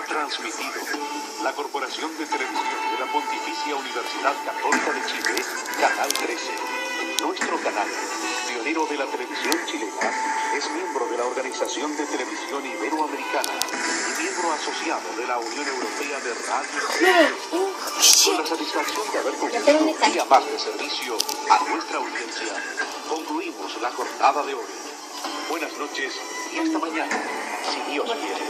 ha transmitido la Corporación de Televisión de la Pontificia Universidad Católica de Chile, Canal 13. Nuestro canal, pionero de la televisión chilena, es miembro de la Organización de Televisión Iberoamericana y miembro asociado de la Unión Europea de Radio y Con la satisfacción de haber cumplido un día más de servicio a nuestra audiencia, concluimos la jornada de hoy. Buenas noches y hasta mañana, si Dios quiere.